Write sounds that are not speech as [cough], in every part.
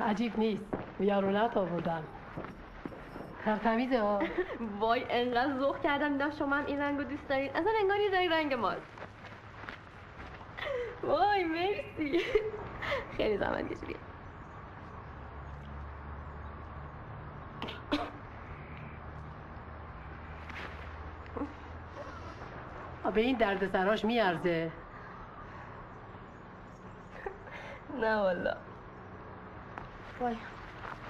عجیب نیست. یارونت آوردم تمیزه ها. [laughs] وای انقدر ذوق کردم. دیدم شما هم این رنگ رو دوست دارین. اصلا انگار رنگ رنگ ماست. [laughs] وای مرسی. [laughs] خیلی زحمت کشیدی. به این درد سراش میارزه. نه والا. وای.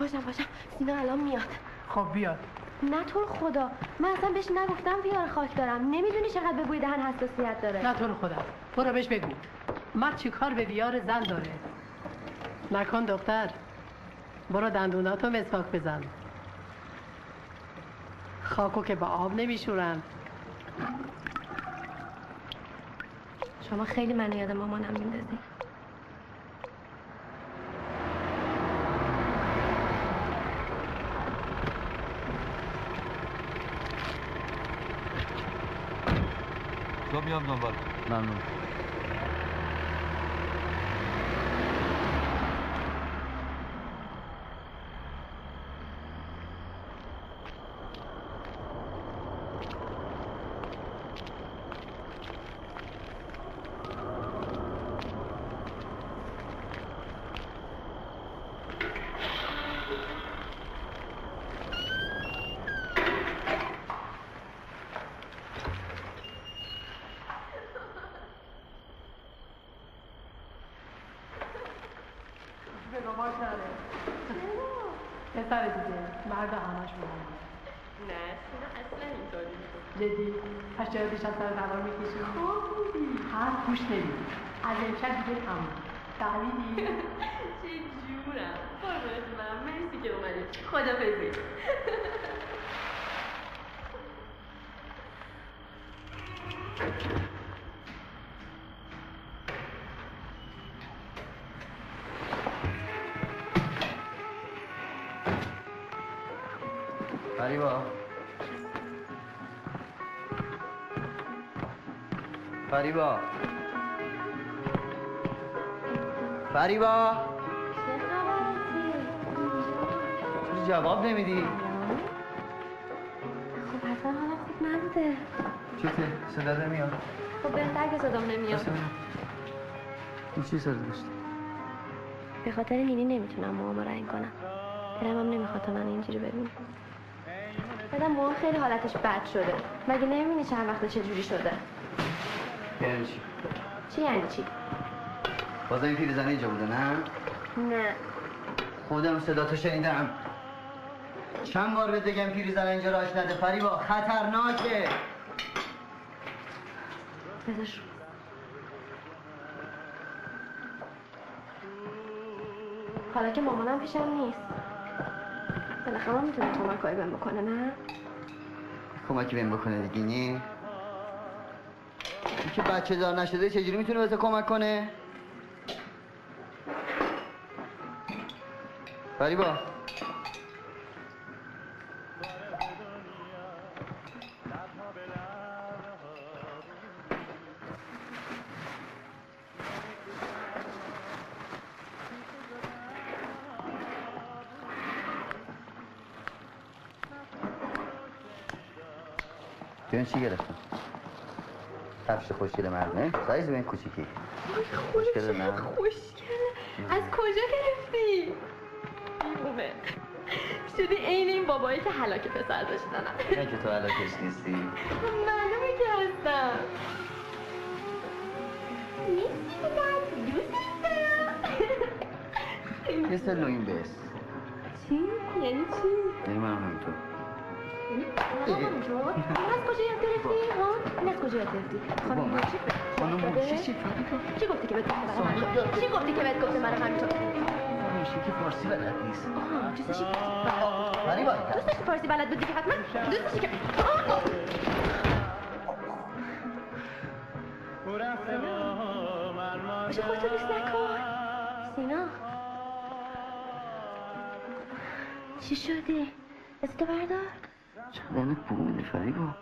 باشم باشم. سینا الان میاد. خب بیاد. نه طور خدا. من اصلا بهش نگفتم بیار خاک دارم. نمی‌دونی چقدر به بوی دهن حساسیت داره. نه طور خدا. برو بهش بگو. مرد چی کار به بیار زن داره؟ نکن دختر. برو دندوناتو مسواک بزن. خاکو که با آب نمیشورن. شما خیلی من یاد مامانم میندازی. Çok memnun var. Memnun. تو میام دنبال ممنون گوش نمیدی. از امشب دیگه تموم. فهمیدی [laughs] چه جورم. قربونت من. مرسی که اومدی. خدافظی فریبا فریبا فریبا چه جواب نمیدی؟ خب اصلا حالا خوب نبوده. چیته؟ صدا نمیاد خب بهتر که صدام نمیاد. این چی صدا داشت؟ به خاطر نینی نمی‌تونم موامو رنگ کنم. دلم هم نمی‌خواد تا من اینجوری ببینم. بدم موام خیلی حالتش بد شده. مگه نمی‌بینی چند وقت چجوری شده؟ یعنی چی؟ چی یعنی چی؟ باز این پیرزنی اینجا بوده نه؟ نه. خودم صدا تو شنیدم. چند بار به دگم پیرزن اینجا راش نده؟ فریبا خطرناکه. بذار حالا که مامانم پیشم نیست. بالاخره می‌تونه کمک کاری بهم بکنه نه؟ کمکی بهم بکنه دیگه نی که بچه دار نشده چجوری می‌تونه بهت کمک کنه؟ فریبا. بیان چی گرفتم کفش خوشگل مردمه سایز به این کوچیکی. خوشگل نه خوشگل. از کجا گرفتی؟ بیمومه شدی عین این بابایی که حلاک پسر داشتنم نه که تو حلاکش نیستی. معلومه که هستم. سر نویم بس چی؟ یعنی چی؟ یعنی من همینطور همینطور؟ از کجا یاد گرفتی؟ ها؟ این از کجا یاد گرفتی؟ خانم موچی خانم موچی چی؟ چی گفتی که بهت گفته برام همینطور؟ چی گفتی که بهت گفته برام همینطور؟ موچی که فارسی بلد نیست آها دوست داشتی ولی باید دوست داشتی فارسی بلد بودی که حتما دوست داشتی که باشه خودتو دوست نکن سینا چی شدی؟ تو بردار C'è ne pugni, fai go.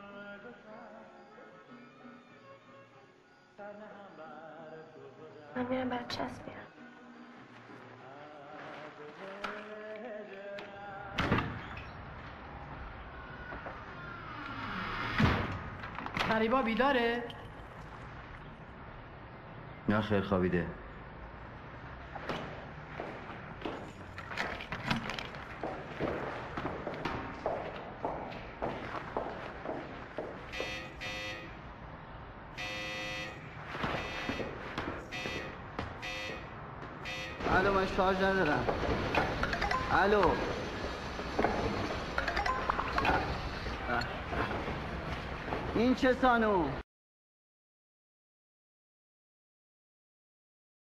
من میرم برای چسب فریبا بیداره؟ نه خیر خوابیده الو من شارژ ندارم. الو. این چه سانو؟